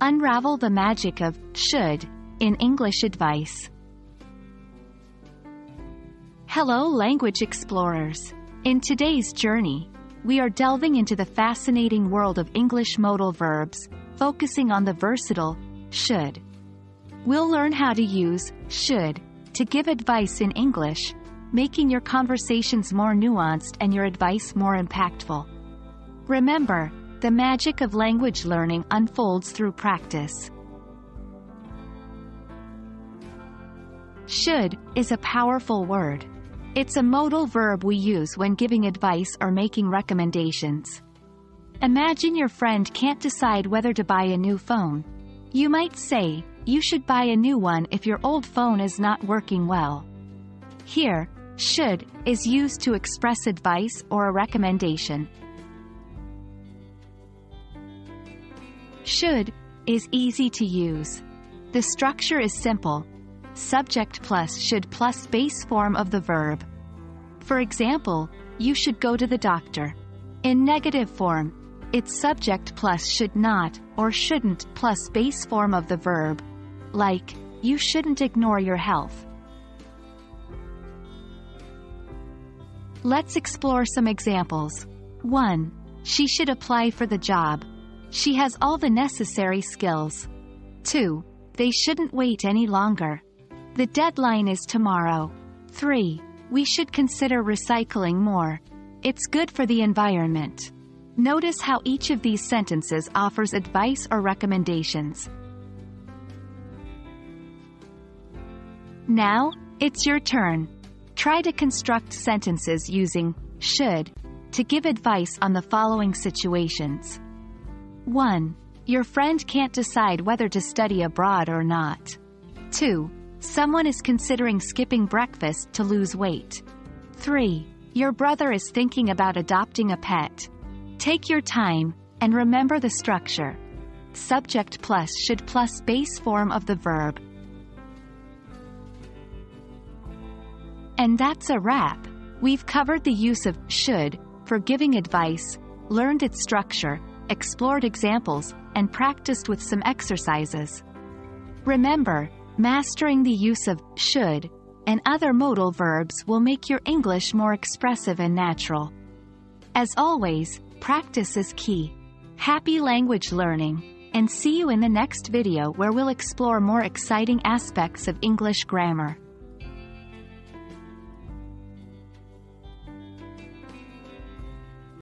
Unravel the magic of should in English advice. Hello, language explorers. In today's journey, we are delving into the fascinating world of English modal verbs, focusing on the versatile should. We'll learn how to use should to give advice in English, making your conversations more nuanced and your advice more impactful. Remember, the magic of language learning unfolds through practice. Should is a powerful word. It's a modal verb we use when giving advice or making recommendations. Imagine your friend can't decide whether to buy a new phone. You might say, you should buy a new one if your old phone is not working well. Here, should is used to express advice or a recommendation. Should is easy to use. The structure is simple, subject plus should plus base form of the verb. For example, you should go to the doctor. In negative form, it's subject plus should not, or shouldn't plus base form of the verb. Like, you shouldn't ignore your health. Let's explore some examples. 1. She should apply for the job. She has all the necessary skills. 2. They shouldn't wait any longer. The deadline is tomorrow. 3. We should consider recycling more. It's good for the environment. Notice how each of these sentences offers advice or recommendations. Now, it's your turn. Try to construct sentences using should to give advice on the following situations. 1. Your friend can't decide whether to study abroad or not. 2. Someone is considering skipping breakfast to lose weight. 3. Your brother is thinking about adopting a pet. Take your time, and remember the structure. Subject plus should plus base form of the verb. And that's a wrap. We've covered the use of should for giving advice, learned its structure, explored examples, and practiced with some exercises. Remember, Mastering the use of should and other modal verbs will make your English more expressive and natural. As always, practice is key. Happy language learning, and see you in the next video where we'll explore more exciting aspects of English grammar.